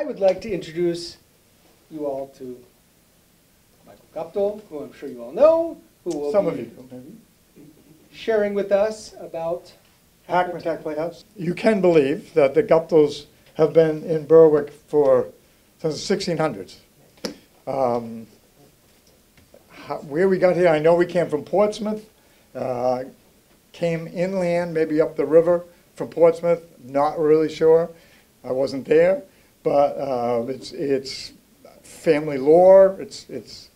I would like to introduce you all to Michael Guptill, who I'm sure you all know, who will Some of be you, maybe. sharing with us about Hackmatack Playhouse. You can believe that the Guptills have been in Berwick for, since the 1600s. Um, how- Where we got here, I know we came from Portsmouth, uh, came inland, maybe up the river from Portsmouth, not really sure. I wasn't there, but uh, it's, it's family lore, it's, it's,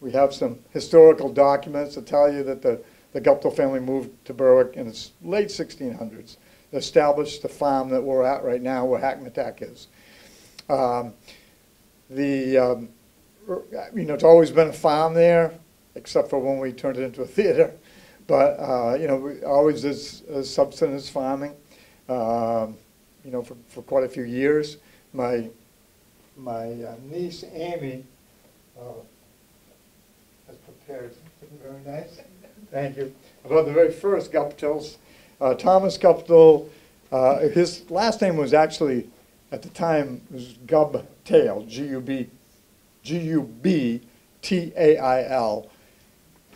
we have some historical documents that tell you that the, the Guptill family moved to Berwick in the late 1600s, established the farm that we're at right now, where Hackmatack is. Um, The, um, you know, it's always been a farm there, except for when we turned it into a theater. But, uh, you know, always is is subsistence farming, um, you know, for, for quite a few years. My, my uh, niece Amy uh, has prepared something very nice. Thank you. About the very first Guptills. Uh, Thomas Guptill, uh, his last name was actually, at the time, was Gubtail, G-U-B, G-U-B-T-A-I-L.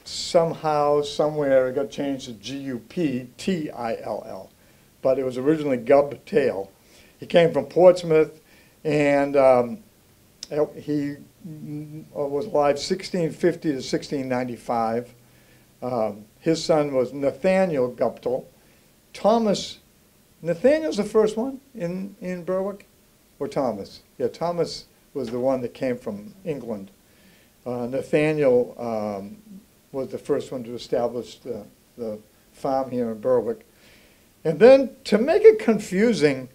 Somehow, somewhere, it got changed to G-U-P-T-I-L-L. But it was originally Gubtail. He came from Portsmouth, and um, he mm, was alive 1650 to 1695. Um, his son was Nathaniel Guptill. Thomas, Nathaniel's the first one in, in Berwick? Or Thomas? Yeah, Thomas was the one that came from England. Uh, Nathaniel um, was the first one to establish the, the farm here in Berwick. And then, to make it confusing,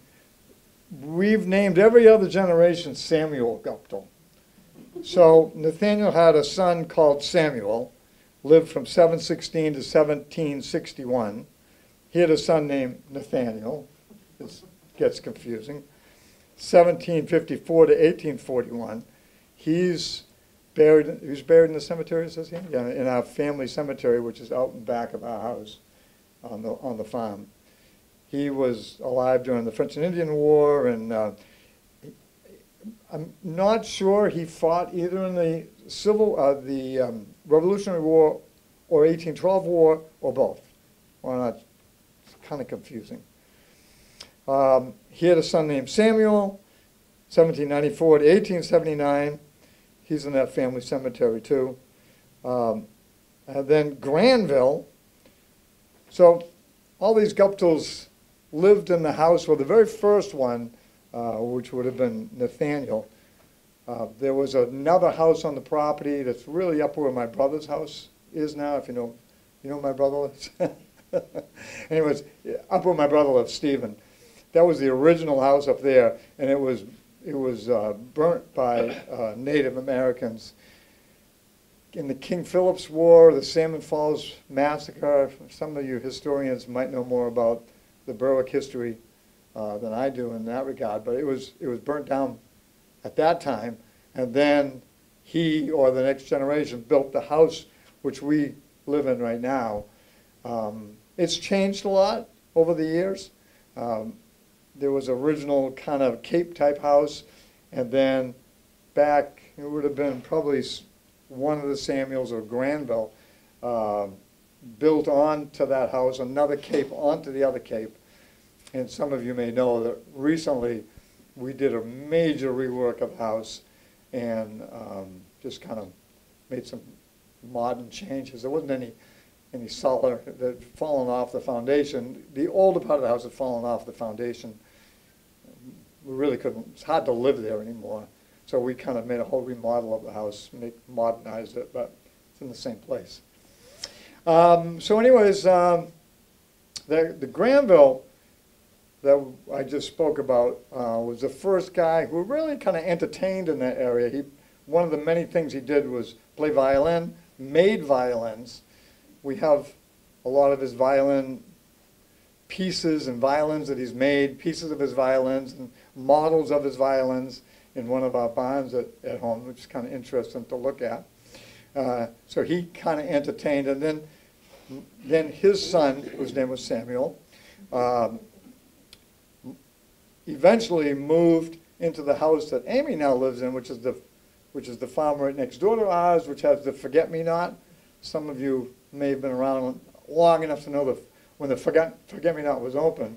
we've named every other generation Samuel Guptill. So Nathaniel had a son called Samuel, lived from 716 to 1761. He had a son named Nathaniel. This gets confusing. 1754 to 1841. He's buried. He was buried in the cemetery. Says here, yeah, in our family cemetery, which is out in back of our house, on the on the farm. He was alive during the French and Indian War, and uh, I'm not sure he fought either in the Civil, uh, the um, Revolutionary War, or 1812 War, or both. Or not? It's kind of confusing. Um, he had a son named Samuel, 1794 to 1879. He's in that family cemetery too. Um, and then Granville. So all these Guptills lived in the house. Well, the very first one, uh, which would have been Nathaniel, uh, there was another house on the property that's really up where my brother's house is now. If you know, you know my brother lives. Anyways, up where my brother lives, Stephen. That was the original house up there, and it was it was uh, burnt by uh, Native Americans. In the King Philip's War, the Salmon Falls Massacre, some of you historians might know more about the Berwick history uh, than I do in that regard, but it was, it was burnt down at that time, and then he or the next generation built the house which we live in right now. Um, it's changed a lot over the years. Um, there was original kind of Cape type house, and then back, it would have been probably one of the Samuels or Granville, uh, built onto that house, another cape onto the other cape. And some of you may know that recently we did a major rework of the house and um, just kind of made some modern changes. There wasn't any any solid that had fallen off the foundation. The older part of the house had fallen off the foundation we really couldn't, it's hard to live there anymore. So we kind of made a whole remodel of the house, make, modernized it, but it's in the same place. Um, so anyways, um, the, the Granville that I just spoke about uh, was the first guy who really kind of entertained in that area. He, one of the many things he did was play violin, made violins. We have a lot of his violin pieces and violins that he's made, pieces of his violins and models of his violins in one of our barns at, at home, which is kind of interesting to look at. Uh, so he kind of entertained, and then then his son, whose name was Samuel, um, eventually moved into the house that Amy now lives in, which is the, which is the farm right next door to ours, which has the forget-me-not. Some of you may have been around long enough to know that when the forget, forget-me-not was open,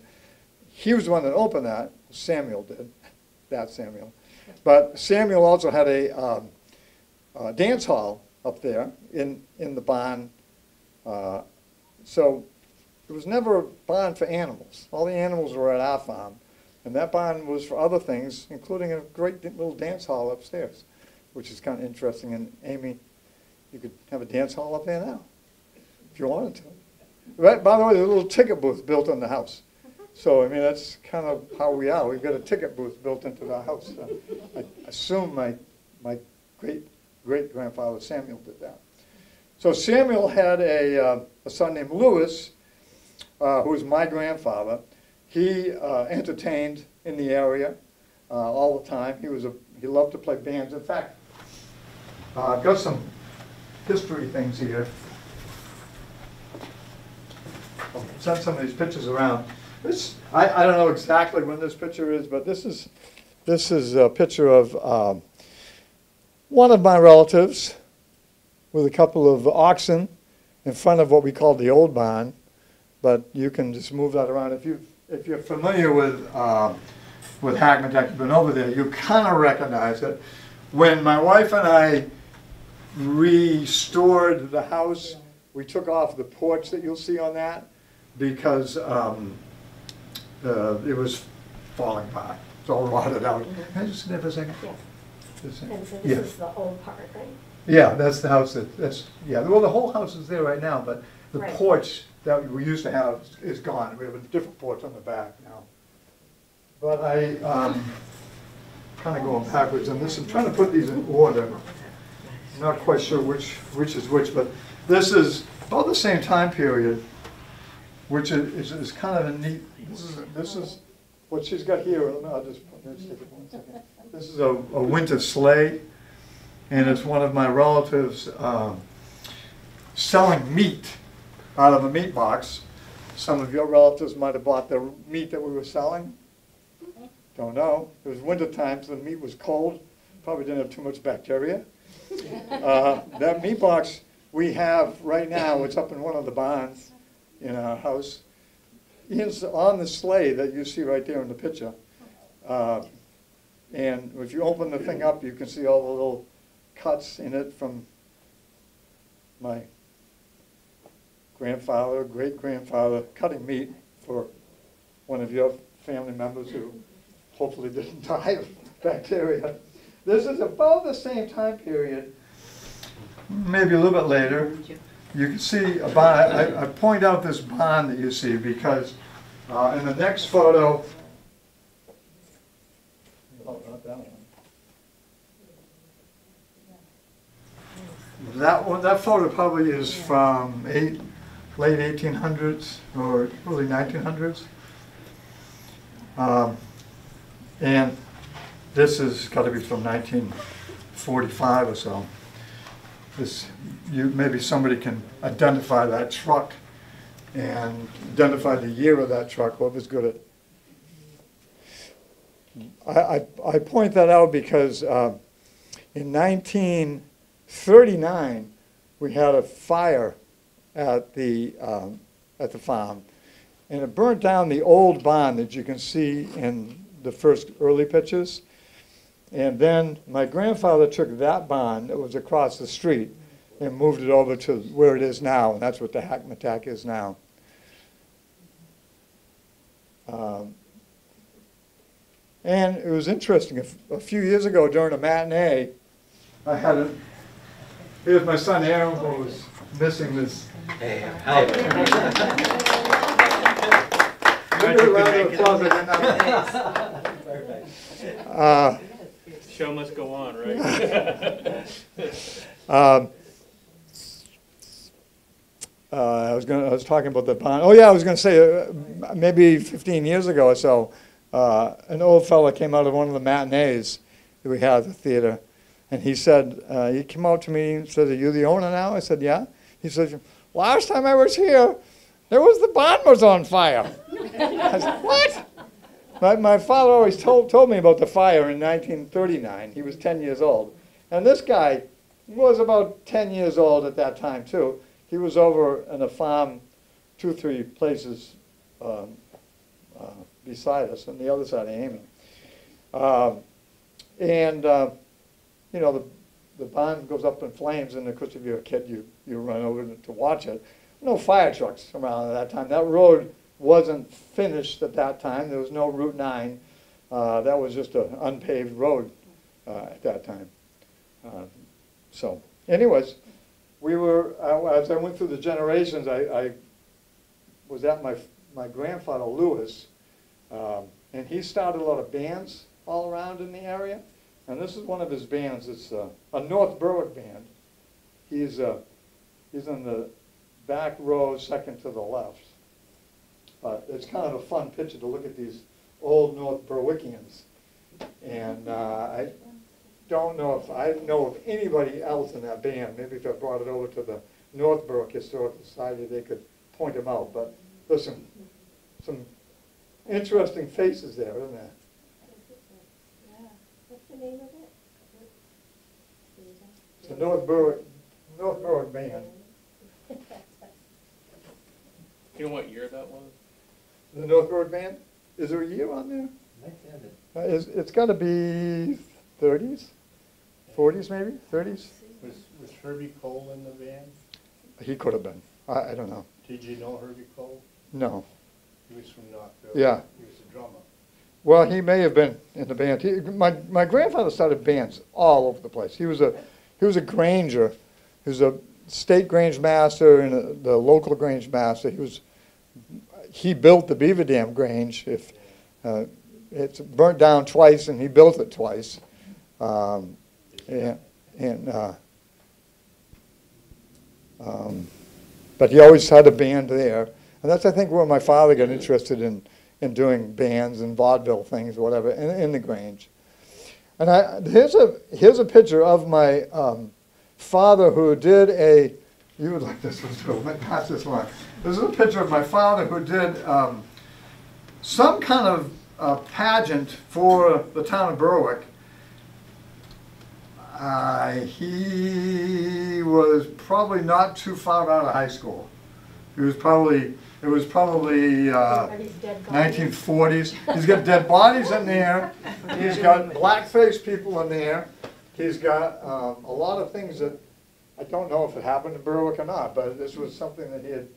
he was the one that opened that, Samuel did, that Samuel. But Samuel also had a, um, uh, dance hall up there in, in the barn. Uh, So it was never a barn for animals. All the animals were at our farm. And that barn was for other things, including a great little dance hall upstairs, which is kind of interesting. And Amy, you could have a dance hall up there now, if you wanted to. Right, by the way, there's a little ticket booth built in the house. So, I mean, that's kind of how we are. We've got a ticket booth built into the house. Uh, I assume my, my great, great grandfather Samuel did that. So Samuel had a, uh, a son named Lewis, uh, who was my grandfather. He uh, entertained in the area uh, all the time. He was a, he loved to play bands. In fact, uh, I've got some history things here. I'll send some of these pictures around. This, I, I don't know exactly when this picture is, but this is, this is a picture of um, one of my relatives with a couple of oxen in front of what we call the old barn, but you can just move that around. If you, if you're familiar with, uh, with Hackmatack, you've been over there, you kind of recognize it. When my wife and I restored the house, we took off the porch that you'll see on that because um, uh, it was falling apart. It's all rotted out. Can I just sit there for a second? Yeah. And so Yeah. is the old part, right? yeah, that's the house that, that's, yeah, well, the whole house is there right now, but the Right. porch that we used to have is gone. We have a different porch on the back now. But I, um, kind of going backwards on this, I'm trying to put these in order. I'm not quite sure which, which is which, but this is about the same time period, which is, is- is kind of a neat, this is, this is what she's got here, I'll just, let's take it one second. This is a, a winter sleigh, and it's one of my relatives, um, selling meat out of a meat box. Some of your relatives might have bought the meat that we were selling. Don't know. It was winter time, so the meat was cold, probably didn't have too much bacteria. Uh, That meat box we have right now, it's up in one of the barns in our house. Is on the sleigh that you see right there in the picture. Uh, And if you open the thing up, you can see all the little cuts in it from my grandfather, great-grandfather cutting meat for one of your family members who hopefully didn't die of bacteria. This is about the same time period, maybe a little bit later. You can see a bond, I, I point out this bond that you see because uh, in the next photo, oh, not that one. That one, that photo probably is from eight, late eighteen hundreds or early nineteen hundreds. Um, And this has got to be from nineteen forty-five or so. This, you, maybe somebody can identify that truck and identify the year of that truck, what was good at. I, I, I point that out because, uh, in nineteen thirty-nine, we had a fire at the, um, at the farm. And it burnt down the old barn that you can see in the first early pictures. And then my grandfather took that barn that was across the street and moved it over to where it is now, and that's what the Hackmatack is now. Um, And it was interesting, a few years ago during a matinee, I had a, here's my son Aaron who was missing this. Give me a round of applause, I didn't have- Uh, Show must go on, right? Um, uh, I was gonna, I was talking about the pond, oh yeah, I was gonna say, uh, maybe fifteen years ago or so, uh, an old fella came out of one of the matinees that we had at the theater, and he said, uh, he came out to me and said, are you the owner now? I said, yeah. He says, last time I was here, there was, the barn was on fire. I said, what? My, my father always told, told me about the fire in 1939. He was 10 years old. And this guy was about 10 years old at that time, too. He was over in a farm two, three places um, uh, beside us on the other side of Amy. Um, and, uh, you know, the, the barn goes up in flames, and of course, if you're a kid, you, you run over to watch it. No fire trucks around at that time. That road wasn't finished at that time. There was no Route 9. Uh, that was just an unpaved road uh, at that time. Uh, so, anyways, we were, uh, as I went through the generations, I, I was at my, my grandfather Lewis, um, and he started a lot of bands all around in the area. And this is one of his bands. It's uh, a North Berwick band. He's, uh, he's in the back row, second to the left. But it's kind of a fun picture to look at these old North Berwickians. And uh, I don't know if, I know of anybody else in that band. Maybe if I brought it over to the North Berwick Historical Society, they could point them out. But listen, some interesting faces there, isn't there? Yeah. What's the name of it? It's the North Berwick, North Berwick band. You know what year that was? The North Road band? Is there a year on there? Uh, It's, it's gotta be thirties, forties maybe, thirties? Was, was Herbie Cole in the band? He could have been. I, I don't know. Did you know Herbie Cole? No. He was from Knoxville. Yeah. He was a drummer. Well, he may have been in the band. He, my, my grandfather started bands all over the place. He was a, he was a granger. He was a state grange master and the local grange master. He was, he built the Beaver Dam Grange. If, uh, it's burnt down twice and he built it twice. Um, and, and, uh, um, but he always had a band there. And that's, I think, where my father got interested in, in doing bands and vaudeville things, whatever, in, in the Grange. And I, here's a, here's a picture of my um, father who did a, you would like this one too, let me pass this one. This is a picture of my father who did um, some kind of uh, pageant for the town of Berwick. Uh, he was probably not too far out of high school. He was probably, it was probably uh, Are these dead bodies? 1940s. He's got dead bodies in there. He's got blackface people in there. He's got um, a lot of things that, I don't know if it happened in Berwick or not, but this was something that he had,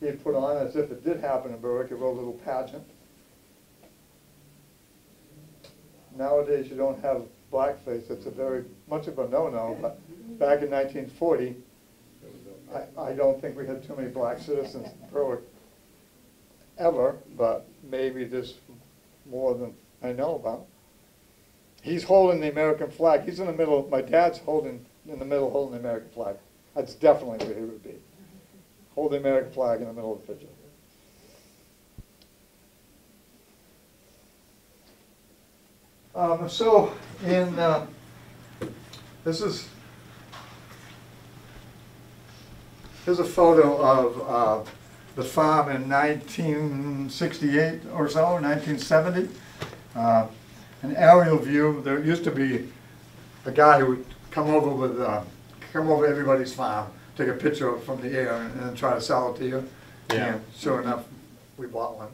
he had put on as if it did happen in Berwick, a little pageant. Nowadays, you don't have blackface. It's a very, much of a no-no, but back in 1940, I, I don't think we had too many black citizens in Berwick ever, but maybe there's more than I know about. He's holding the American flag. He's in the middle, my dad's holding, in the middle, holding the American flag. That's definitely where he would be. Hold the American flag in the middle of the picture. Um, so, in, uh, this is, here's a photo of, uh, the farm in nineteen sixty-eight or so, nineteen seventy. Uh, An aerial view, there used to be a guy who would come over with, uh, come over everybody's farm, take a picture of it from the air and then try to sell it to you. Yeah. And Sure enough, we bought one.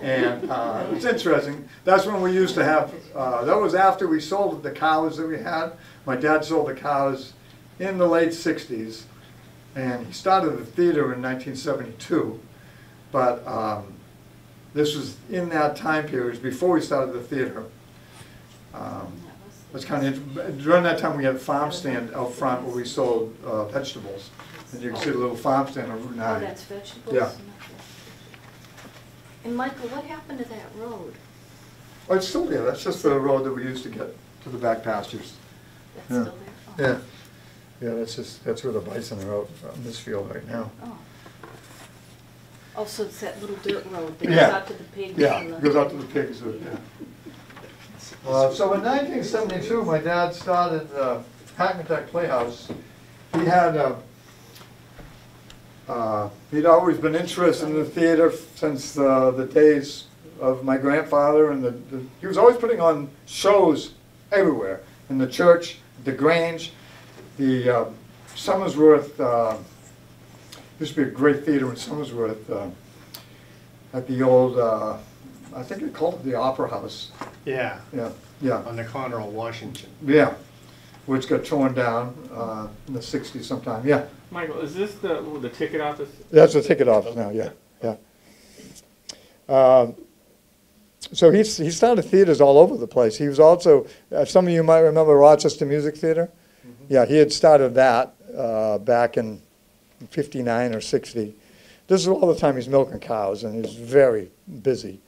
And uh, it's interesting, that's when we used to have, uh, that was after we sold the cows that we had. My dad sold the cows in the late sixties, and he started the theater in nineteen seventy-two. But um, this was in that time period, before we started the theater. Um, It was kind of, during that time, we had a farm stand out front where we sold uh, vegetables. And you can see the little farm stand on Route Oh, nine. that's vegetables? Yeah. And Michael, what happened to that road? Oh, it's still there, that's just the road that we used to get to the back pastures. That's Yeah. still there? Oh. Yeah, yeah, that's just, that's where the bison are out on this field right now. Oh. Oh, so it's that little dirt road that goes out to the pigs Yeah, goes out to the pigs, yeah. Uh, so in nineteen seventy-two, my dad started, uh, Hackmatack Playhouse. He had, uh, uh, he'd always been interested in the theater since, uh, the days, of my grandfather and the, the, he was always putting on shows everywhere, in the church, the Grange, the uh, Somersworth, uh, used to be a great theater in Somersworth, uh, at the old, I think they called it the Opera House, Yeah, yeah, yeah. on the corner of Washington. Yeah, which got torn down uh, in the sixties sometime, yeah. Michael, is this the, the ticket office? That's the ticket office now, yeah, yeah. Um, So he's, he started theaters all over the place. He was also, uh, some of you might remember Rochester Music Theater? Yeah, he had started that uh, back in fifty-nine or sixty. This is all the time he's milking cows, and he's very busy.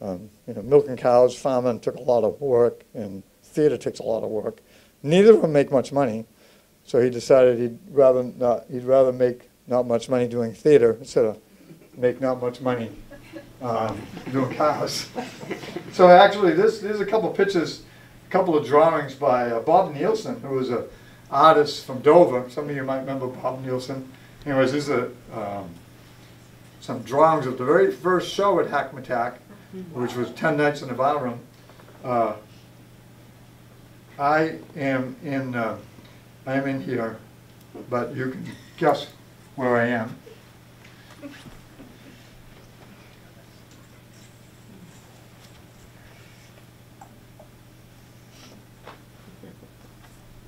Um, You know, milking cows, farming took a lot of work, and theater takes a lot of work. Neither of them make much money, so he decided he'd rather not, he'd rather make not much money doing theater instead of make not much money um, doing cows. So actually, this, there's a couple of pictures, a couple of drawings by uh, Bob Nielsen, who was a artist from Dover. Some of you might remember Bob Nielsen. Anyways, these are um, some drawings of the very first show at Hackmatack, which was 10 Nights in the Ballroom. Uh, I am in, uh, I am in here, but you can guess where I am.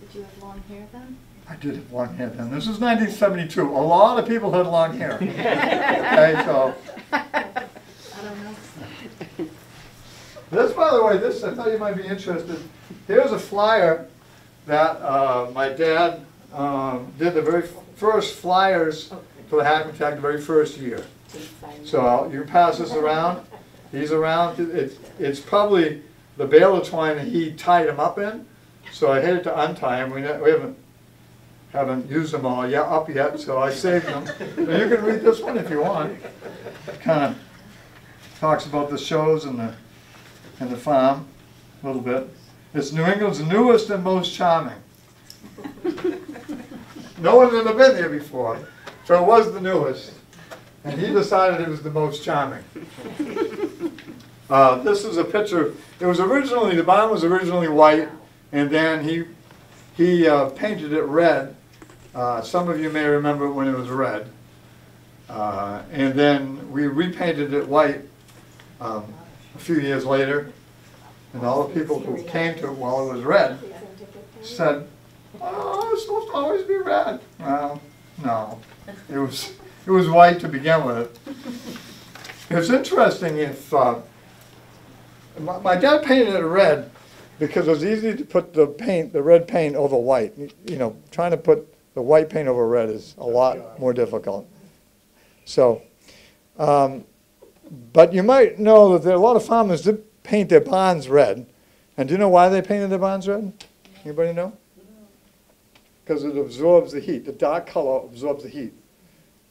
Did you have long hair then? I did have long hair then. This is 1972. A lot of people had long hair. Okay, so I don't know. This, by the way, this I thought you might be interested. Here's a flyer that uh, my dad um, did the very first flyers for the Hackmatack the very first year. So I'll- you can pass this around. He's around. It's it's probably the bale of twine that he tied him up in. So I hated to untie him. We, we haven't haven't used them all yet up yet, so I saved them. You can read this one if you want. Kind of talks about the shows and the and the farm a little bit. It's New England's newest and most charming. No one had ever been here before, so it was the newest. And he decided it was the most charming. Uh, this is a picture, it was originally, the barn was originally white, and then he, he uh, painted it red. Uh, Some of you may remember when it was red. Uh, And then we repainted it white um, a few years later. And all the people who came to it while it was red said, oh, it's supposed to always be red. Well, no, it was, it was white to begin with. It's interesting if, uh, my, my dad painted it red because it was easy to put the paint, the red paint over white. You know, trying to put the white paint over red is a lot more difficult. So, um, but you might know that there are a lot of farmers that paint their barns red. And do you know why they painted their barns red? Anybody know? Because it absorbs the heat. The dark color absorbs the heat.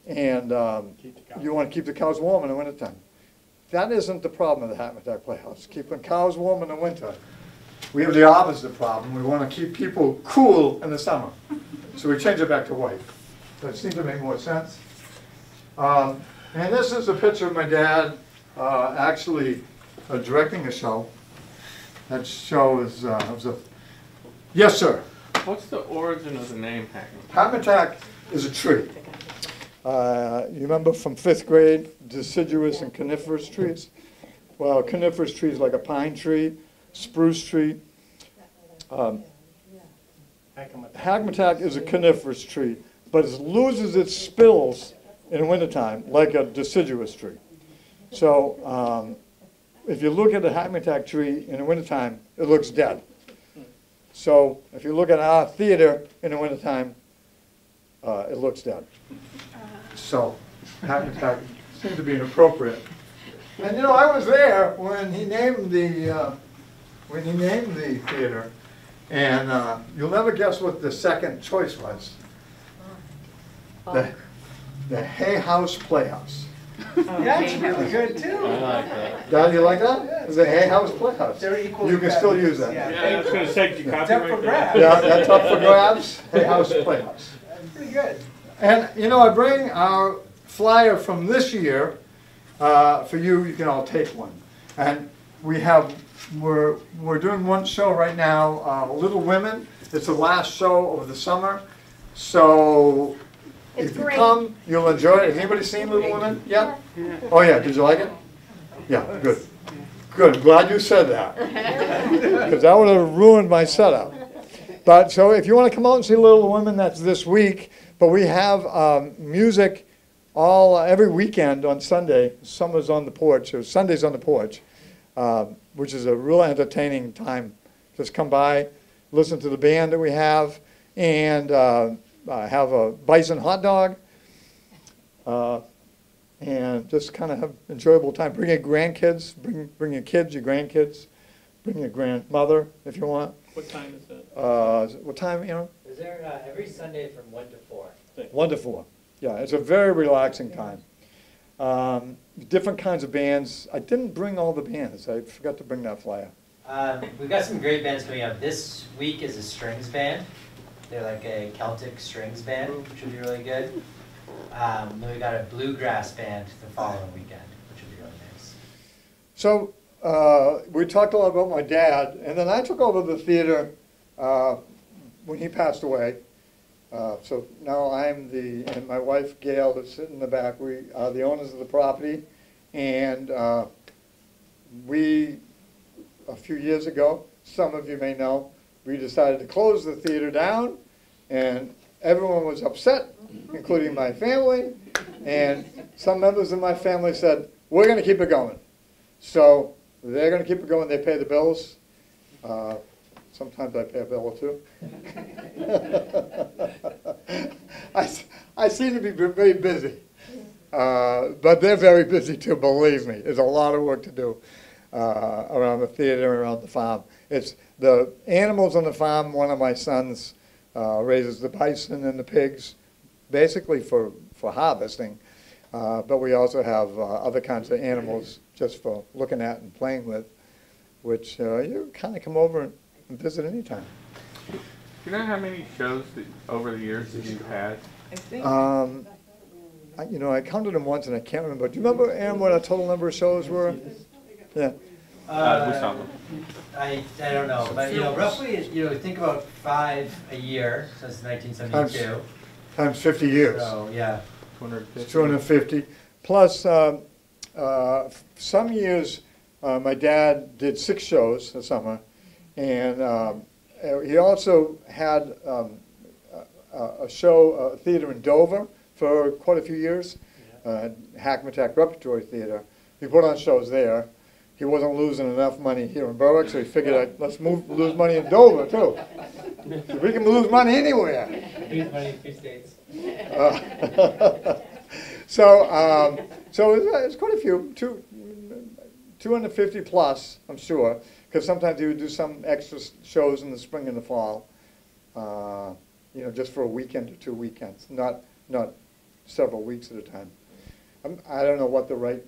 And um, you want to keep the cows warm in the wintertime. That isn't the problem of the Hackmatack Playhouse, keeping cows warm in the winter. We have the opposite problem. We want to keep people cool in the summer. So we change it back to white. That seems to make more sense. Um, And this is a picture of my dad uh, actually uh, directing a show. That show is, uh, was a, yes, sir. What's the origin of the name Hackman? Hackmatack is a tree. Uh, You remember from fifth grade, deciduous and coniferous trees? Well, coniferous trees like a pine tree, spruce tree. Um, Hackamatak. Hackmatack is a coniferous tree, but it loses its spills in the wintertime like a deciduous tree. So um, if you look at a Hackmatack tree in the wintertime, it looks dead. So if you look at our theater in the wintertime, uh, it looks dead. So Hackmatack seemed to be inappropriate. And you know, I was there when he named the, uh, when he named the theater, and uh, you'll never guess what the second choice was. The, the Hay House Playhouse. That's really good too. I like that. Dad, you like that? Yeah, it's The Hay House Playhouse. They're equal. You can still use that. Yeah. Yeah, I was gonna say, you It's up copyright for that? grabs. Yeah, that's up for grabs, Hay House Playhouse. Pretty good. And, you know, I bring our flyer from this year, uh, for you, you can all take one. And we have, we're, we're doing one show right now, uh, Little Women. It's the last show of the summer. So It's if you great. come, you'll enjoy it. Has anybody seen Little Women yet? Oh, yeah, did you like it? Yeah, good. Good, glad you said that. Because that would have ruined my setup. But, so if you want to come out and see Little Women, that's this week. But we have um, music all, every weekend on Sunday. Summer's on the porch, or Sunday's on the porch, uh, which is a real entertaining time. Just come by, listen to the band that we have, and uh, uh, have a bison hot dog. Uh, and just kind of have enjoyable time. Bring your grandkids, bring, bring your kids, your grandkids, bring your grandmother if you want. What time is that? Uh, what time, you know? Is there, uh, every Sunday from one to four? One to four. Yeah, it's a very relaxing time. Um, different kinds of bands. I didn't bring all the bands. I forgot to bring that flyer. Um, we've got some great bands coming up. This week is a strings band. They're like a Celtic strings band, which would be really good. Um, then we got a bluegrass band the following weekend, which would be really nice. So uh, we talked a lot about my dad, and then I took over the theater uh, when he passed away. Uh, so now I'm the, and my wife Gail is sitting in the back. We are the owners of the property, and uh, we, a few years ago, some of you may know, we decided to close the theater down, and everyone was upset, including my family, and some members of my family said, "We're going to keep it going." So they're gonna keep it going, they pay the bills. Uh, Sometimes I pay a bill or two. I seem to be very busy, Uh, but they're very busy too, believe me. There's a lot of work to do uh, around the theater and around the farm. It's the animals on the farm, one of my sons uh, raises the bison and the pigs, basically for, for harvesting. Uh, But we also have uh, other kinds of animals just for looking at and playing with, which uh, you kind of come over and visit anytime. Do you know how many shows that, over the years that you've had? Um, I- You know, I counted them once and I can't remember. Do you remember, Aaron, what our total number of shows were? Yeah, Uh, we. I, I don't know, but you know, roughly, you know, think about five a year since nineteen seventy-two. times 50 years. So, yeah, Two hundred fifty. 250. Plus, um, uh, some years, uh, my dad did six shows a summer, and um, uh, he also had um, a a show, a theater in Dover for quite a few years, uh, Hackmatack Repertory Theater. He put on shows there. He wasn't losing enough money here in Berwick, so he figured, I'd- let's move, lose money in Dover, too. We can lose money anywhere. here's money in two states. Uh, So, um, so it's, it's quite a few, two, two hundred fifty plus, I'm sure, because sometimes you would do some extra s- shows in the spring and the fall. uh, You know, just for a weekend or two weekends, not, not several weeks at a time. I'm, I don't know what the right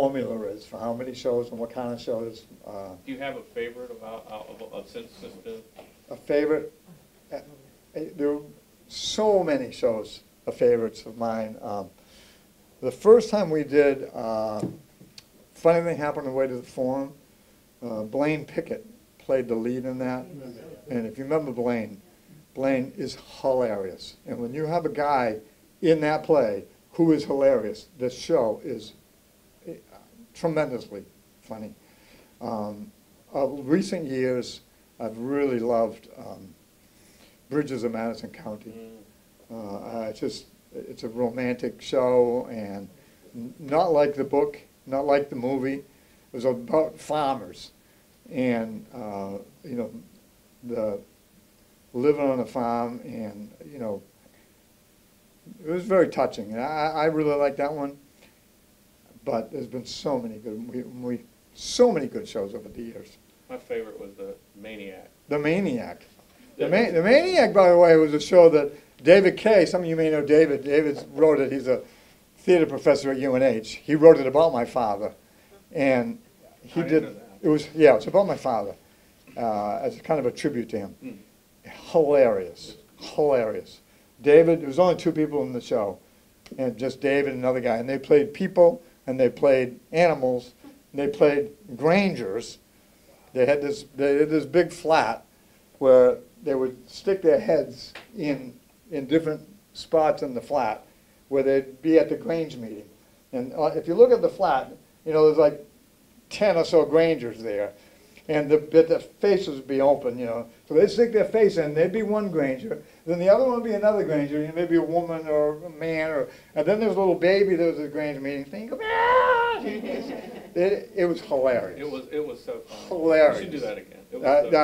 formula is for how many shows and what kind of shows. uh, Do you have a favorite about, of, of, since this a favorite. uh, uh, There are so many shows of favorites of mine. Um, The first time we did, uh, Funny Thing Happened on the Way to the Forum, uh, Blaine Pickett played the lead in that. And if you remember Blaine, Blaine is hilarious. And when you have a guy in that play who is hilarious, this show is tremendously funny. Um, Of recent years, I've really loved um, Bridges of Madison County. Uh, It's just, it's a romantic show and not like the book, not like the movie. It was about farmers and, uh, you know, the, living on a farm and, you know, it was very touching. And I, I really like that one. But there's been so many good, we, we, so many good shows over the years. My favorite was the Maniac. The Maniac. The, Ma- the Maniac, by the way, was a show that David Kaye, some of you may know David, David wrote it, he's a theater professor at UNH. He wrote it about my father. And he I did, it was, yeah, it's about my father, uh, as kind of a tribute to him. Hmm. Hilarious, hilarious. David, there was only two people in the show, and just David and another guy, and they played people and they played animals, they played Grangers. They had this, they had this big flat where they would stick their heads in, in different spots in the flat where they'd be at the Grange meeting. And uh, if you look at the flat, you know, there's like ten or so Grangers there. And the, but the faces would be open, you know. So they'd stick their face in, there'd be one Granger, then the other one would be another Granger, you know, maybe a woman or a man, or, and then there was a little baby that was at the Grange meeting, thing, ah! it, it was hilarious. It was, it was so fun. Hilarious. We should do that again. It was so-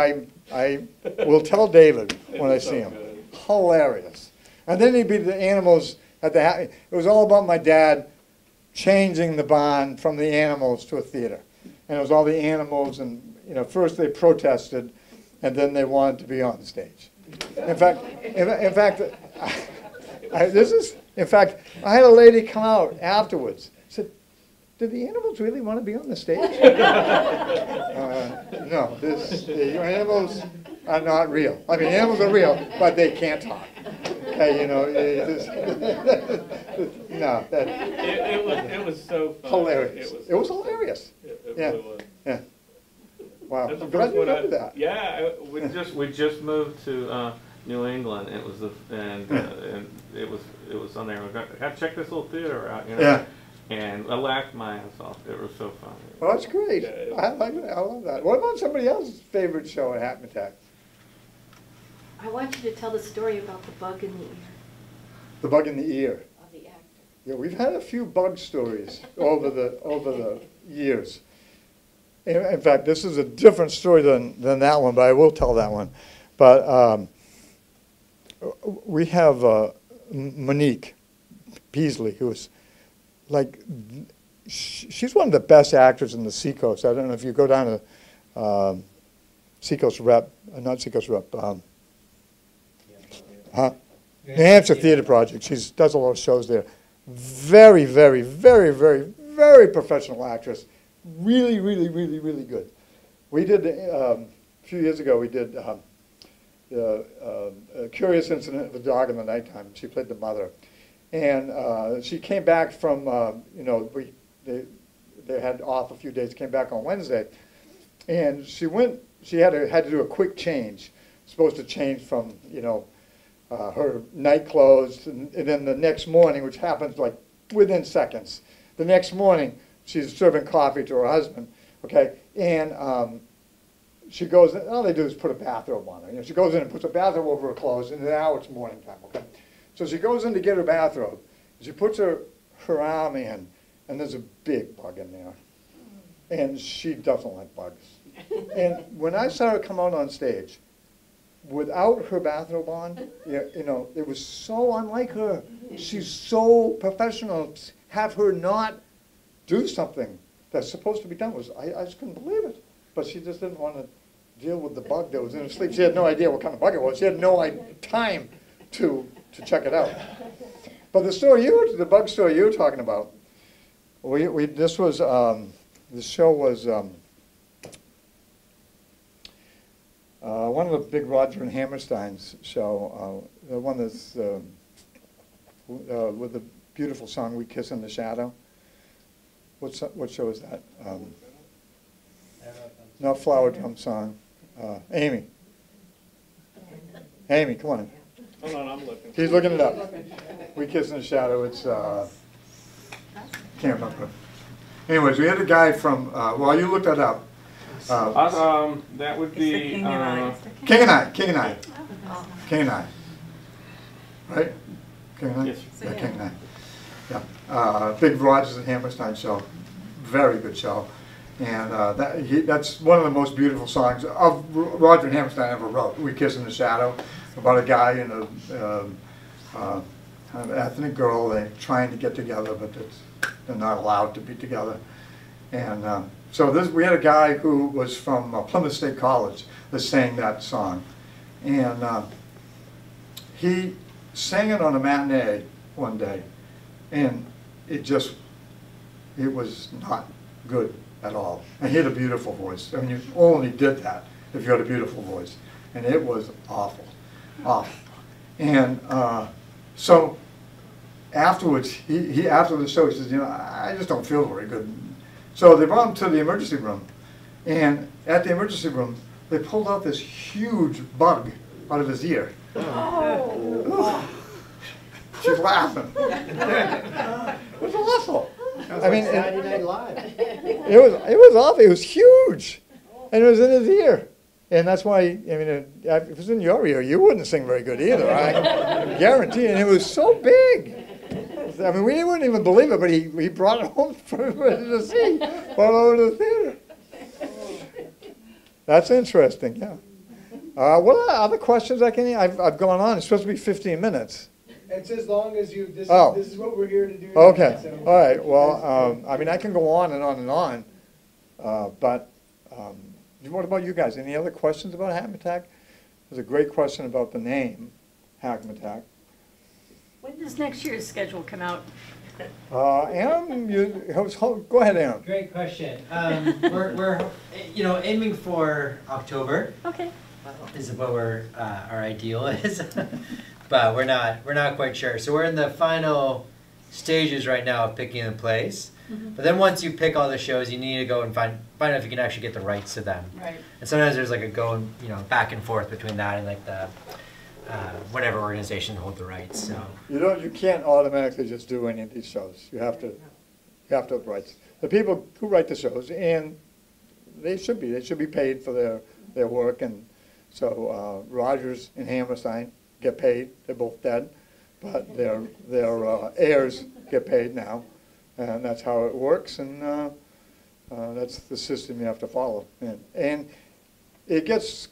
I, I, I will tell David when I see so him. good. Hilarious. And then he'd be the animals at the, ha- it was all about my dad changing the bond from the animals to a theater. And it was all the animals and, you know, first they protested and then they wanted to be on stage. In fact, in, in fact, I, this is, in fact, I had a lady come out afterwards, said, did the animals really want to be on the stage? Uh, No, this, the animals are not real. I mean, animals are real, but they can't talk. Okay, you know, it just, no, that, It, it was, it was so fun. hilarious. It was. It was hilarious. It it Yeah. really was. Yeah. Wow, That's the I'm glad you one I- that. Yeah, We just, we just moved to, uh, New England, it was the, and, uh, and it was, it was on there, we got, gotta check this little theater out, you know? Yeah. And I laughed my ass off, it was so funny. Well, that's great. Yeah, it- I like that. I love that. What about somebody else's favorite show at Hackmatack? I want you to tell the story about the bug in the ear The Bug in the Ear. of the actor. Yeah, we've had a few bug stories over the, over the years. In, in fact, this is a different story than, than that one, but I will tell that one. But um, we have uh, Monique Peasley, who is like, she's one of the best actors in the Seacoast. I don't know if you go down to um, Seacoast Rep, uh, not Seacoast Rep, um, huh? New Hampshire Theater Project. She does a lot of shows there. Very, very, very, very, very professional actress. Really, really, really, really good. We did um, a few years ago. We did um, the um, a Curious Incident of the Dog in the Nighttime. She played the mother, and uh, she came back from uh, you know we they they had off a few days. Came back on Wednesday, and she went. She had to had to do a quick change. Supposed to change from you know uh, her night clothes, and, and then the next morning, which happens like within seconds, the next morning she's serving coffee to her husband, okay, and um, she goes. All they do is put a bathrobe on her. You know, she goes in and puts a bathrobe over her clothes, and now it's morning time, okay. So she goes in to get her bathrobe. She puts her her arm in, and there's a big bug in there, and she doesn't like bugs. And when I saw her come out on stage, without her bathrobe on, you you know, it was so unlike her. She's so professional. Have her not do something that's supposed to be done was, I, I just couldn't believe it. But she just didn't want to deal with the bug that was in her sleep. She had no idea what kind of bug it was. She had no time to, to check it out. But the story you, the bug story you were talking about, we, we, this was, um, the show was, um, uh, one of the big Roger and Hammerstein's show, uh, the one that's, um, uh, with the beautiful song "We Kiss in the Shadow." What's what show is that? Um, not Flower Drum Song. Uh, Amy. Amy, come on. Hold on, I'm looking. He's looking it up. We Kiss in the Shadow. It's uh, can't remember. Anyways, we had a guy from. Uh, well, you looked that up. Uh, Uh, Um, that would It's the be, king and I. uh, King and I. King and I. King and I. Right? King and I? Yes. Yeah, King and I. Yeah. Uh, Big Rodgers and Hammerstein show. Very good show. And uh, that, he, that's one of the most beautiful songs of R- Roger and Hammerstein ever wrote. We Kiss in the Shadow, about a guy and a um, uh, of ethnic girl. They're trying to get together, but they're not allowed to be together. And um, so this, we had a guy who was from uh, Plymouth State College that sang that song. And uh, he sang it on a matinee one day, and it just, it was not good at all. And he had a beautiful voice. I mean, you only did that if you had a beautiful voice. And it was awful, awful. And uh, so afterwards, he, he, after the show, he says, you know, I just don't feel very good. So they brought him to the emergency room, and at the emergency room, they pulled out this huge bug out of his ear. Oh. She's laughing. It was awful. I mean, it, Saturday Night Live. it was it was awful. It was huge, and it was in his ear. And that's why, I mean, it- if it was in your ear, you wouldn't sing very good either, I guarantee. And it was so big. I mean, we wouldn't even believe it, but he, he brought it home for everybody to see, all over the theater. That's interesting, yeah. Uh, what are other questions I can, I've, I've gone on, it's supposed to be fifteen minutes. It's as long as you, this Oh. is, this is what we're here to do. Okay, so- all right, well, um, I mean, I can go on and on and on, uh, but, um, what about you guys? Any other questions about Hackmatack? There's a great question about the name, Hackmatack. When does next year's schedule come out? Uh, Aaron, you, go ahead, Aaron. Great question. Um, we're, we're, you know, aiming for October Okay. is what we're, uh, our ideal is. But we're not, we're not quite sure. So we're in the final stages right now of picking the place. But then once you pick all the shows, you need to go and find, find out if you can actually get the rights to them. Right. And sometimes there's like a going, you know, back and forth between that and like the, uh, whatever organization hold the rights, so. You don't, you can't automatically just do any of these shows. You have to, you have to have rights. The people who write the shows, and they should be, they should be paid for their, their work, and so, uh, Rodgers and Hammerstein get paid, they're both dead, but their, their uh, heirs get paid now, and that's how it works, and, uh, uh, that's the system you have to follow. And, and it gets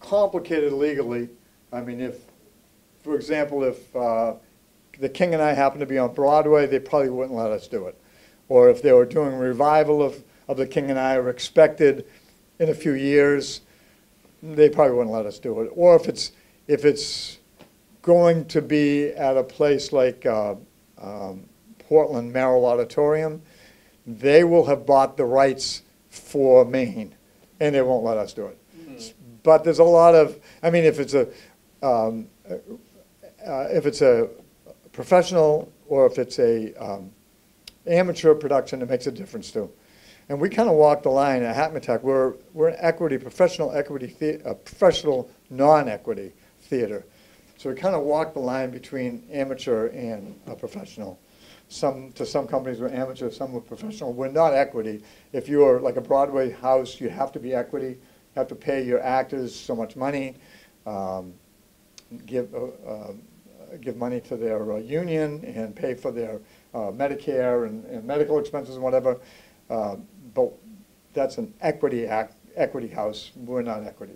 complicated legally, I mean, if, for example, if uh, The King and I happened to be on Broadway, they probably wouldn't let us do it. Or if they were doing a revival of, of The King and I or expected in a few years, they probably wouldn't let us do it. Or if it's, if it's going to be at a place like uh, um, Portland Merrill Auditorium, they will have bought the rights for Maine, and they won't let us do it. But there's a lot of, I mean, if it's a, um, uh, if it's a professional or if it's a um, amateur production, it makes a difference too. And we kind of walk the line at Hackmatack. We're, we're an equity, professional equity, uh, professional non-equity theater. So we kind of walk the line between amateur and professional. Some, to some companies we're amateur, some we're professional. We're not equity. If you're like a Broadway house, you have to be equity. You have to pay your actors so much money, um, give, uh, uh, give money to their uh, union and pay for their uh, Medicare and, and medical expenses and whatever. Uh, But that's an equity act, equity house. We're not equity.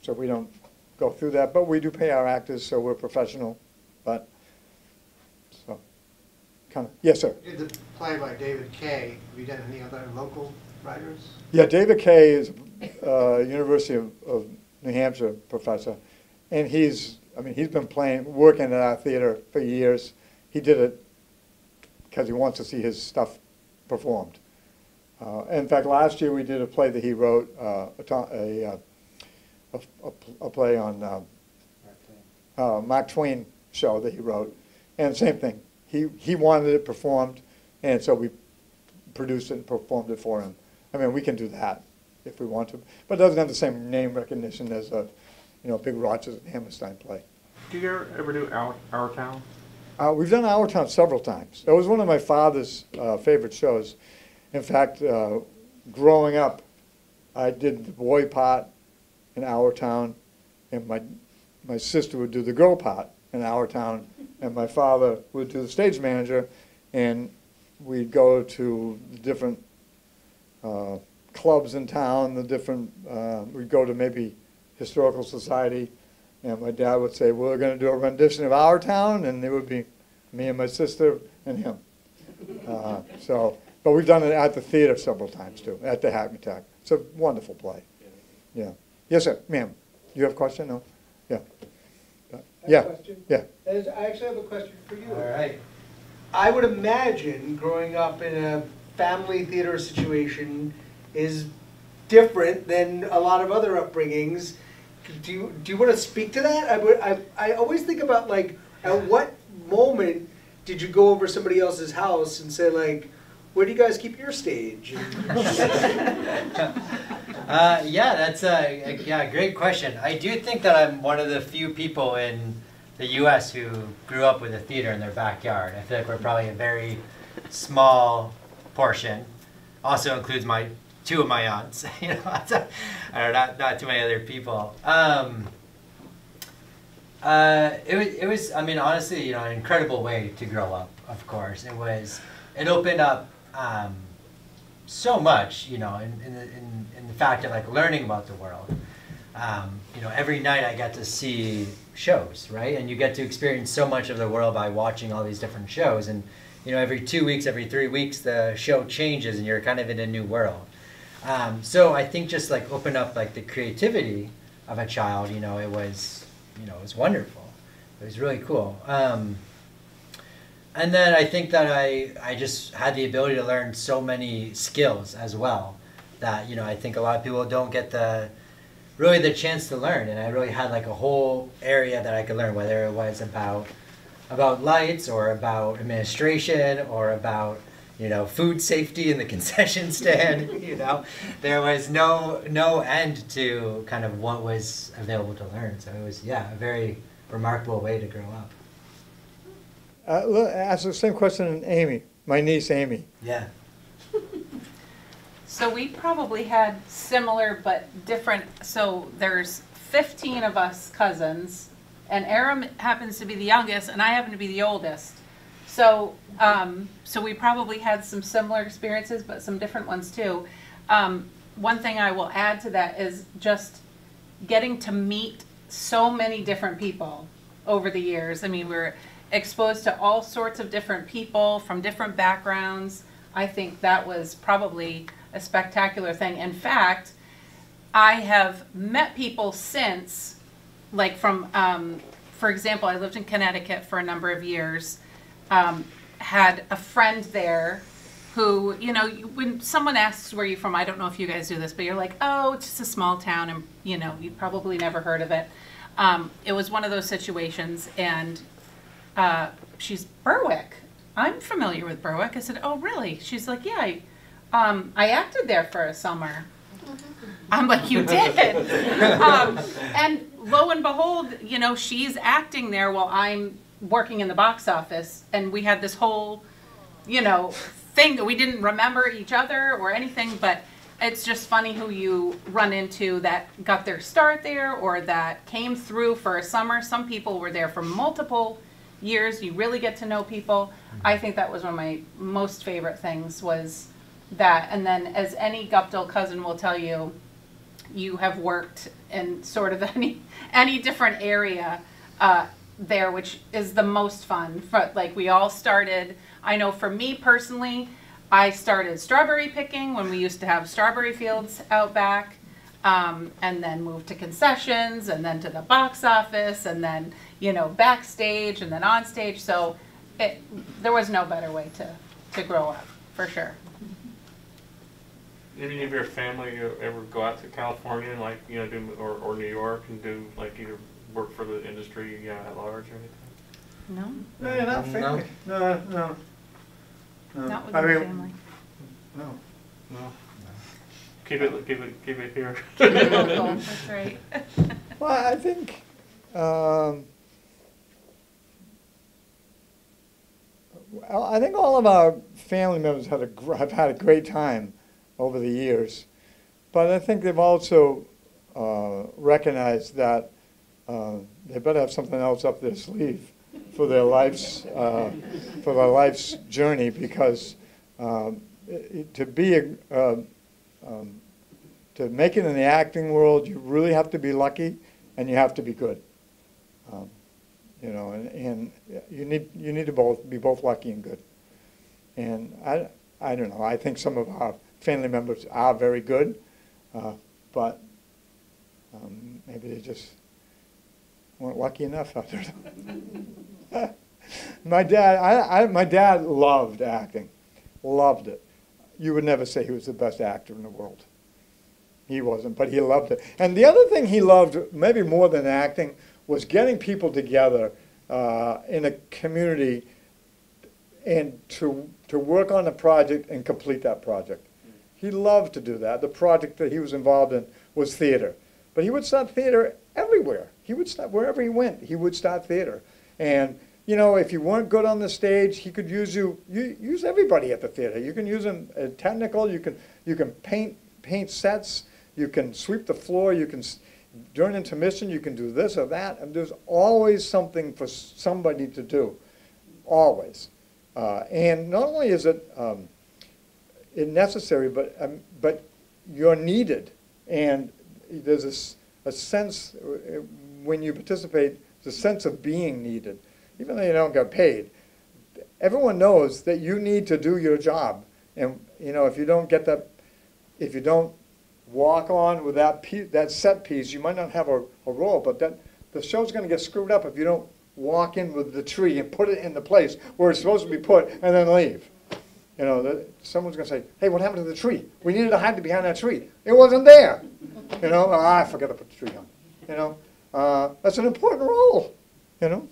So we don't go through that, but we do pay our actors, so we're professional, but, so, kind of, yes, sir. Did the play by David Kaye, have you done any other local writers? Yeah, David Kaye is uh, University of, of New Hampshire professor, and he's, I mean, he's been playing, working at our theater for years. He did it because he wants to see his stuff performed. Uh, in fact, last year we did a play that he wrote, uh, a, a, uh, a, a- a play on um, uh, Mark Twain show that he wrote, and same thing. He he wanted it performed, and so we produced it and performed it for him. I mean, we can do that if we want to, but it doesn't have the same name recognition as a, you know, big Rodgers and Hammerstein play. Do you ever, ever do Our, Our Town? Uh, we've done Our Town several times. It was one of my father's uh, favorite shows. In fact, uh, growing up, I did the boy part in Our Town, and my my sister would do the girl part in Our Town, and my father would do the stage manager, and we'd go to the different uh, clubs in town, the different, uh, we'd go to maybe Historical Society, and my dad would say, we're gonna do a rendition of Our Town, and it would be me and my sister and him. Uh, So, but we've done it at the theater several times too, at the Hackney Hackmatack. It's a wonderful play, yeah. Yes, sir, ma'am, you have a question, no? Yeah. I have a Yeah, question. yeah. There's- I actually have a question for you. All right. I would imagine growing up in a family theater situation is different than a lot of other upbringings. Do you, do you want to speak to that? I would, I, I always think about like, at what moment did you go over somebody else's house and say like, where do you guys keep your stage? Uh, yeah, that's a, a yeah great question. I do think that I'm one of the few people in the U.S. who grew up with a theater in their backyard. I feel like we're probably a very small portion. Also includes my two of my aunts. You know, or not not too many other people. Um, uh, it was it was I mean honestly you know an incredible way to grow up. Of course, it was. It opened up. Um, so much, you know, in, in, the, in, in the fact of like learning about the world. Um, you know, every night I got to see shows, right? And you get to experience so much of the world by watching all these different shows. And, you know, every two weeks, every three weeks, the show changes and you're kind of in a new world. Um, so I think just like open up like the creativity of a child, you know, it was, you know, it was wonderful. It was really cool. Um, and then I think that I I just had the ability to learn so many skills as well that you know I think a lot of people don't get the really the chance to learn. And I really had like a whole area that I could learn whether it was about about lights or about administration or about you know food safety in the concession stand you know. There was no no end to kind of what was available to learn. So it was yeah a very remarkable way to grow up Uh, ask the same question to Amy, my niece Amy. yeah So we probably had similar but different, so there's fifteen of us cousins, and Aaron happens to be the youngest, and I happen to be the oldest. So, um, so we probably had some similar experiences, but some different ones too. Um, one thing I will add to that is just getting to meet so many different people over the years. I mean, we're exposed to all sorts of different people from different backgrounds. I think that was probably a spectacular thing. In fact, I have met people since, like from, um, for example, I lived in Connecticut for a number of years. Um, had a friend there who, you know, when someone asks where you're from, I don't know if you guys do this, but you're like, oh, it's just a small town, and you know, you probably never heard of it. Um, it was one of those situations, and uh, she's Berwick. I'm familiar with Berwick. I said, oh, really? She's like, yeah, I, um, I acted there for a summer. I'm like, you did. um, and lo and behold, you know, she's acting there while I'm working in the box office, and we had this whole, you know, thing that we didn't remember each other or anything, but it's just funny who you run into that got their start there or that came through for a summer. Some people were there for multiple years. You really get to know people. I think that was one of my most favorite things was that. And then, as any Guptill cousin will tell you, you have worked in sort of any any different area uh, there, which is the most fun. But like we all started. I know for me personally, I started strawberry picking when we used to have strawberry fields out back. Um, and then moved to concessions and then to the box office and then you know backstage and then on stage so it there was no better way to to grow up for sure Any of your family ever go out to California and like, you know, do, or, or New York and do like either work for the industry uh, at large or anything? no No, not No. family. No, no. no. not with I my mean, family No. No. Keep it, keep it, keep it here. Keep it local, that's right Well, I think, um, I think all of our family members had a, have had a great time over the years. But I think they've also, uh, recognized that, uh, they better have something else up their sleeve for their life's, uh, for their life's journey because, um, i- i- to be a, um, um, to make it in the acting world, you really have to be lucky and you have to be good. Um, you know, and, and you need you need to both be both lucky and good. And I I don't know. I think some of our family members are very good, uh, but um, maybe they just weren't lucky enough. My dad, I, I, my dad loved acting, loved it. You would never say he was the best actor in the world. He wasn't, but he loved it. And the other thing he loved, maybe more than acting, was getting people together uh, in a community and to, to work on a project and complete that project. He loved to do that. The project that he was involved in was theater. But he would start theater everywhere. He would start, wherever he went, he would start theater. And, you know, if you weren't good on the stage, he could use you, you, use everybody at the theater. You can use them uh, technical, you can, you can paint, paint sets, you can sweep the floor, you can, during intermission, you can do this or that. And there's always something for somebody to do, always. Uh, and not only is it, um, necessary, but, um, but you're needed. And there's a sense, uh, when you participate, a sense of being needed, even though you don't get paid. Everyone knows that you need to do your job. And, you know, if you don't get that, if you don't walk on with that piece, that set piece, you might not have a, a role, but that, the show's gonna get screwed up if you don't walk in with the tree and put it in the place where it's supposed to be put and then leave. You know, that, someone's gonna say, hey, what happened to the tree? We needed to hide it behind that tree. It wasn't there. You know, ah, I forgot to put the tree on, you know? Uh, that's an important role, you know?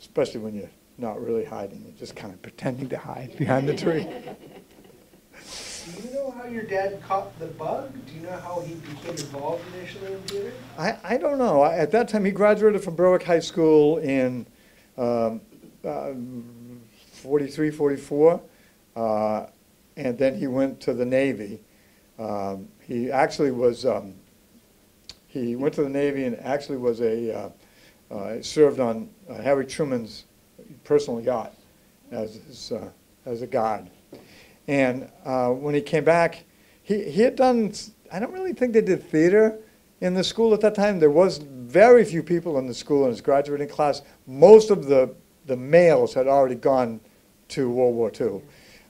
Especially when you're not really hiding, you're just kind of pretending to hide behind the tree. Do you know how your dad caught the bug? Do you know how he became involved initially in theater? I, I don't know. I- At that time, he graduated from Berwick High School in um, uh, 43, 44, uh, and then he went to the Navy. Um, He actually was, um, he went to the Navy and actually was a, uh, uh, served on uh, Harry Truman's personal yacht as, his, uh, as a guard. And uh, when he came back, he, he had done, I don't really think they did theater in the school at that time. There was very few people in the school in his graduating class. Most of the, the males had already gone to World War II.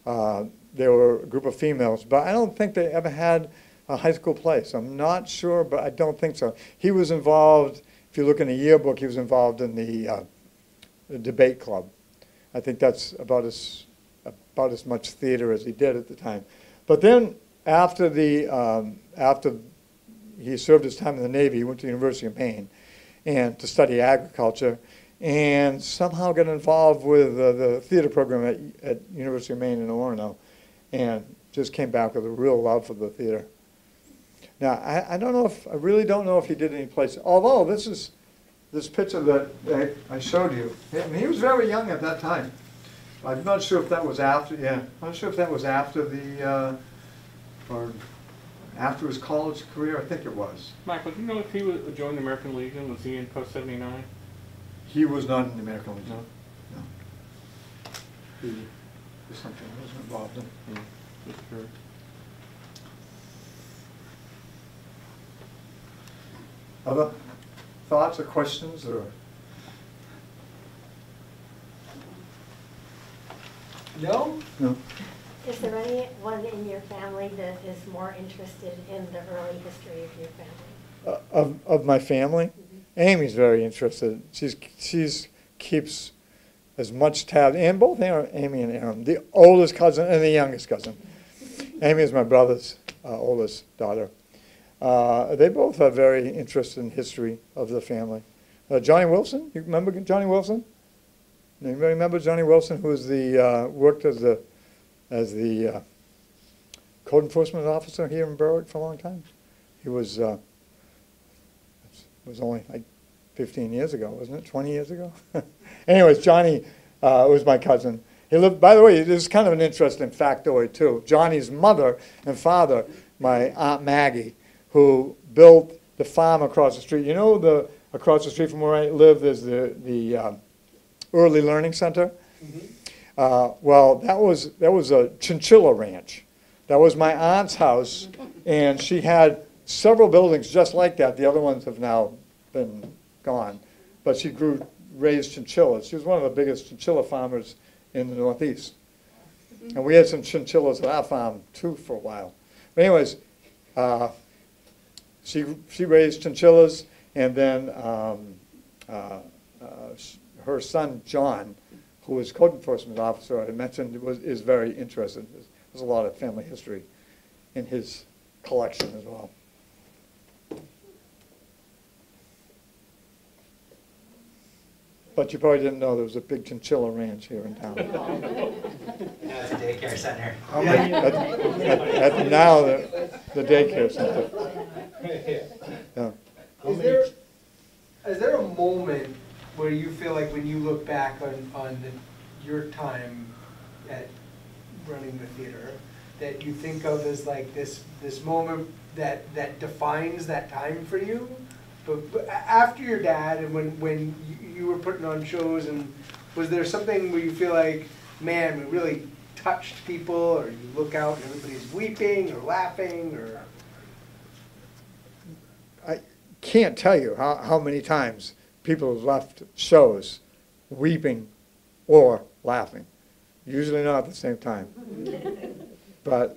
Uh, There were a group of females, but I don't think they ever had a high school play, so I'm not sure, but I don't think so. He was involved, if you look in the yearbook, he was involved in the, uh, the debate club. I think that's about as, about as much theater as he did at the time. But then, after the, um, after he served his time in the Navy, he went to the University of Maine and to study agriculture, and somehow got involved with uh, the theater program at, at University of Maine in Orono, and just came back with a real love for the theater. Now, I, I don't know if, I really don't know if he did any plays, although this is, this picture that I, I showed you, and he was very young at that time. I'm not sure if that was after, yeah, I'm not sure if that was after the, uh, or after his college career, I think it was. Michael, do you know if he was, joined the American Legion? Was he in post seventy-nine? He was not in the American Legion, no. He was something I wasn't involved in. Just curious. Other thoughts or questions, or? No? No. Is there anyone in your family that is more interested in the early history of your family? Uh, Of, of my family? Amy's very interested. She's, she's, keeps as much tab, and both Aaron- Amy and Aaron, the oldest cousin and the youngest cousin. Amy is my brother's uh, oldest daughter. Uh, They both are very interested in history of the family. Uh, Johnny Wilson, you remember Johnny Wilson? Anybody remember Johnny Wilson, who was the, uh, worked as the, as the uh, code enforcement officer here in Berwick for a long time? He was, uh, was only like 15 years ago, wasn't it? 20 years ago? Anyways, Johnny uh, was my cousin. He lived, by the way, this is kind of an interesting factoid too. Johnny's mother and father, my Aunt Maggie, who built the farm across the street. You know, the across the street from where I live, there's the, the um, Early Learning Center. Uh, well, that was, that was a chinchilla ranch. That was my aunt's house, and she had several buildings just like that. The other ones have now been gone. But she grew, raised chinchillas. She was one of the biggest chinchilla farmers in the Northeast. And we had some chinchillas at our farm too for a while. But anyways, uh, she, she raised chinchillas, and then um, uh, uh, her son, John, who was code enforcement officer, I mentioned, was, is very interested. There's- There's a lot of family history in his collection as well. But but you probably didn't know there was a big chinchilla ranch here in town. Now it's a daycare center. Oh, at- at- at Now, the the daycare center. Yeah. Is there, is there a moment where you feel like when you look back on, on the- your time at running the theater, that you think of as like this, this moment that, that defines that time for you? But, but after your dad and when, when you, you were putting on shows and, was there something where you feel like, man, we really touched people, or you look out and everybody's weeping or laughing, or? I can't tell you how, how many times people have left shows weeping or laughing. Usually not at the same time. But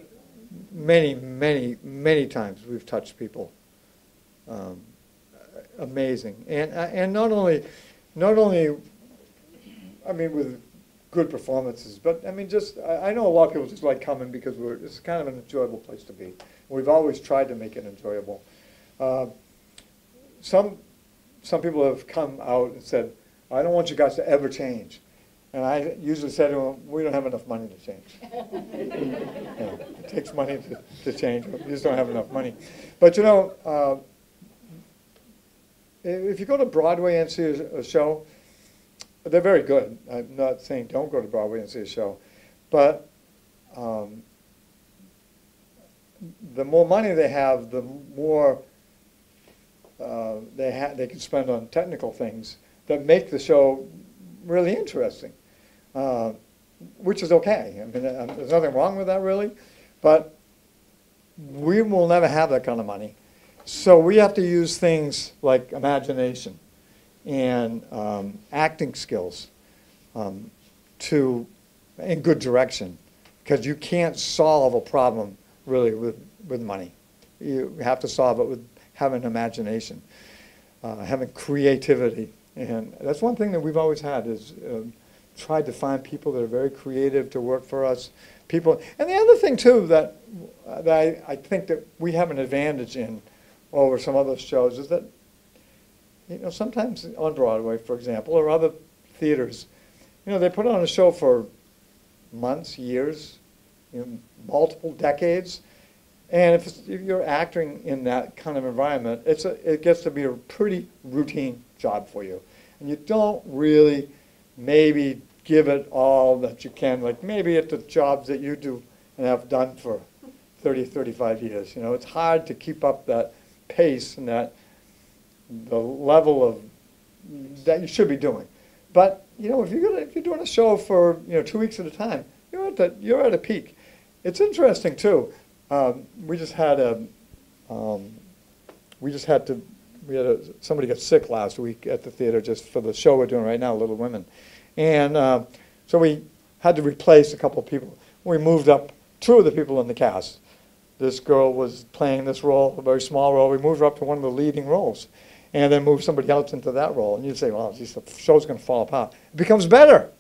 many, many, many times we've touched people. Um, amazing. And, and not only, not only, I mean, with good performances, but I mean, just, I, I know a lot of people just like coming because we're, it's kind of an enjoyable place to be. We've always tried to make it enjoyable. Uh, some, some people have come out and said, I don't want you guys to ever change. And I usually say to them, we don't have enough money to change. You know, It takes money to, to change, we just don't have enough money. But you know, uh, if you go to Broadway and see a, a show, they're very good. I'm not saying don't go to Broadway and see a show, but um, the more money they have, the more uh, they they can spend on technical things that make the show really interesting, uh, which is okay. I mean, uh, there's nothing wrong with that really, but we will never have that kind of money. So we have to use things like imagination and um, acting skills um, to, in good direction, because you can't solve a problem really with, with money. You have to solve it with having imagination, uh, having creativity. And that's one thing that we've always had is um, tried to find people that are very creative to work for us. People, and the other thing too that, that I, I think that we have an advantage in over some other shows is that you know, sometimes on Broadway, for example, or other theaters, you know, they put on a show for months, years, you know, multiple decades. And if, if you're acting in that kind of environment, it's a, it gets to be a pretty routine job for you. And you don't really maybe give it all that you can, like maybe at the jobs that you do and have done for 30, 35 years. You know, it's hard to keep up that pace and that the level of that you should be doing. But you know, if you're gonna, if you're doing a show for you know two weeks at a time, you're at the, you're at a peak. It's interesting too. Um, we just had a um, we just had to we had a, somebody got sick last week at the theater just for the show we're doing right now, Little Women, and uh, so we had to replace a couple of people. We moved up two of the people in the cast. This girl was playing this role, a very small role. We moved her up to one of the leading roles, and then moved somebody else into that role. And you'd say, "Well, geez, the show's going to fall apart." It becomes better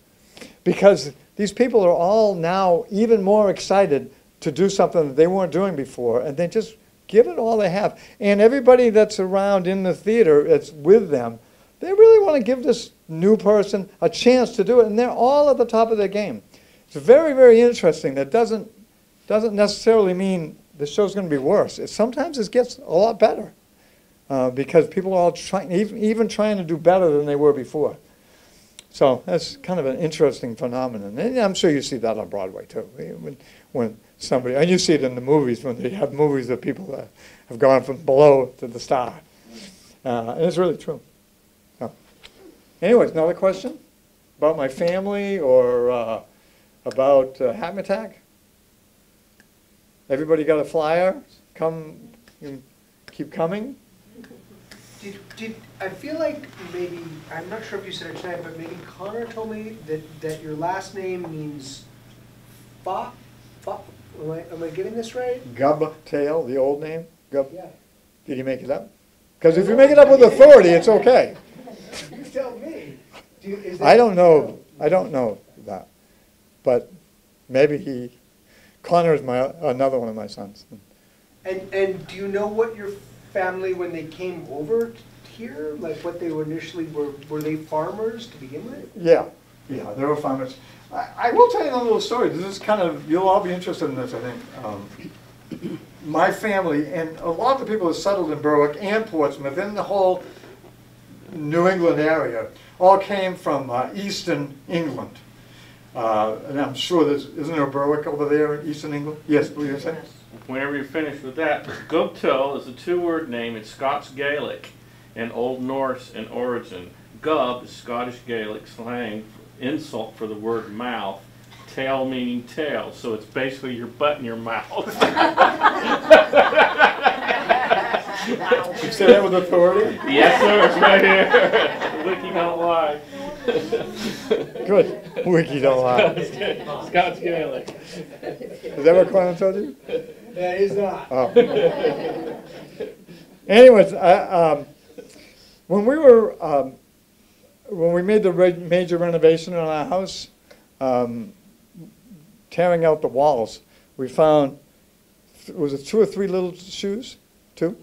because these people are all now even more excited to do something that they weren't doing before, and they just give it all they have. And everybody that's around in the theater, that's with them, they really want to give this new person a chance to do it, and they're all at the top of their game. It's very, very interesting. That doesn't doesn't necessarily mean the show's going to be worse. It, sometimes it gets a lot better uh, because people are all trying, even, even trying to do better than they were before. So that's kind of an interesting phenomenon. And I'm sure you see that on Broadway too. When, when somebody, and you see it in the movies when they have movies of people that have gone from below to the star. Uh, and it's really true. So, anyways, another question about my family or uh, about uh, Hackmatack? Everybody got a flyer? Come, keep coming? Did, did, I feel like maybe, I'm not sure if you said it tonight, but maybe Connor told me that, that your last name means fa, fa, am I, am I getting this right? Gub Tail, the old name? Gub, Yeah. did you make it up? Because if you make it up with authority, it's okay. You tell me. Do you, is I don't know, I don't know that. But maybe he, Connor is my, another one of my sons. And, and do you know what your family, when they came over here? Like what they were initially, were, were they farmers to begin with? Yeah, yeah, there were farmers. I, I will tell you a little story. This is kind of, you'll all be interested in this, I think. Um, my family, and a lot of the people that settled in Berwick and Portsmouth, in the whole New England area, all came from uh, eastern England. Uh, and I'm sure there's, isn't there a Berwick over there in eastern England? Yes, what you? Whenever you're finished with that, Gubtel is a two-word name in Scots Gaelic and Old Norse in origin. Gub is Scottish Gaelic slang insult for the word mouth. Tail meaning tail, so it's basically your butt in your mouth. You say that with authority? yes, sir, it's right here. Wiki don't lie. Good. Wiki don't lie. Scots Gaelic. Is that what Connor told you? That is not. Oh. Anyways, I, um, when we were, um, when we made the re- major renovation on our house, um, tearing out the walls, we found, was it two or three little shoes? Two?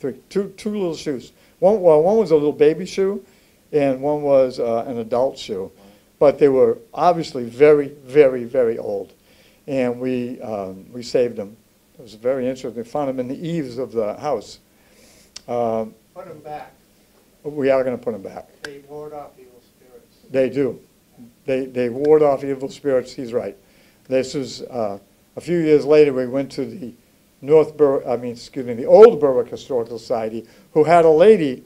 Three, two, two little shoes. One, well, one was a little baby shoe, and one was uh, an adult shoe. But they were obviously very, very, very old. And we, um, we saved them. It was very interesting. We found them in the eaves of the house. Um, Put them back. We are gonna put them back. They ward off evil spirits. They do. They, they ward off evil spirits, he's right. This is, uh, a few years later, we went to the North Berwick, I mean, excuse me, the Old Berwick Historical Society, who had a lady,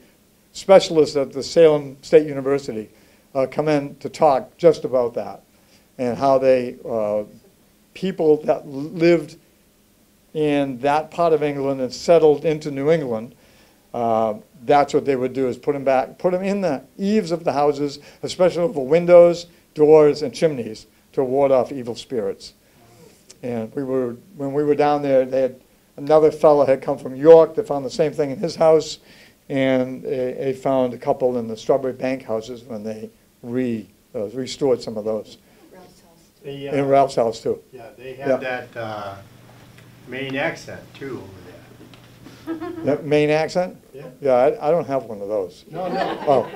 specialist at the Salem State University, uh, come in to talk just about that. And how they, uh, people that lived in that part of England and settled into New England, uh, that's what they would do, is put them back, put them in the eaves of the houses, especially over windows, doors, and chimneys, to ward off evil spirits. And we were, when we were down there, they had, another fellow had come from York, they found the same thing in his house, and they, they found a couple in the Strawbery Banke houses when they re, uh, restored some of those. They, In uh, Ralph's house too. yeah, they Yeah. that, uh, Maine accent too over there. That Maine accent? Yeah. Yeah, I, I don't have one of those. No, no, Oh,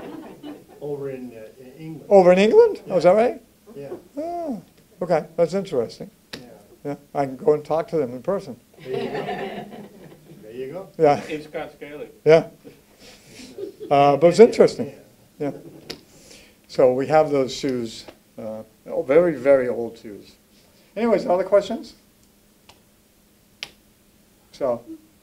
over in, uh, in England. over in England? Oh, is that right? Yeah, Oh, okay, that's interesting. yeah. Yeah, I can go and talk to them in person. There you go. There you go. Yeah, In Scots Gaelic. yeah. Uh, but it's interesting, yeah. So we have those shoes, uh, oh, very, very old shoes. Anyways, other questions? So,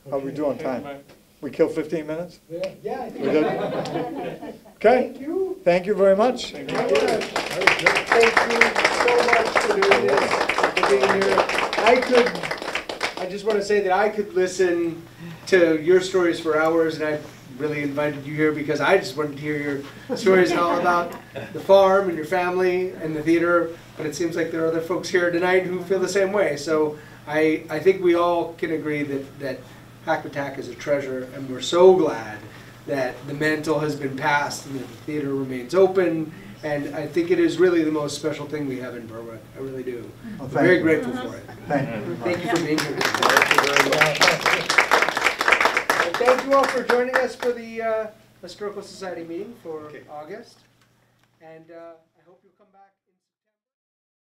how we do on time? We kill fifteen minutes? Yeah, yeah, I think. We did? Okay, Thank you. thank you very much. Thank you so much for doing this, for being here. I could, I just want to say that I could listen to your stories for hours, and I really invited you here because I just wanted to hear your stories and all about the farm and your family and the theater. But it seems like there are other folks here tonight who feel the same way. So I, I think we all can agree that, that Hackmatack is a treasure, and we're so glad that the mantle has been passed and that the theater remains open. And I think it is really the most special thing we have in Berwick. I really do. Well, I'm very you. grateful for it. Thank you. Thank you for being here. And thank you all for joining us for the uh, Historical Society meeting for Okay. August. And uh,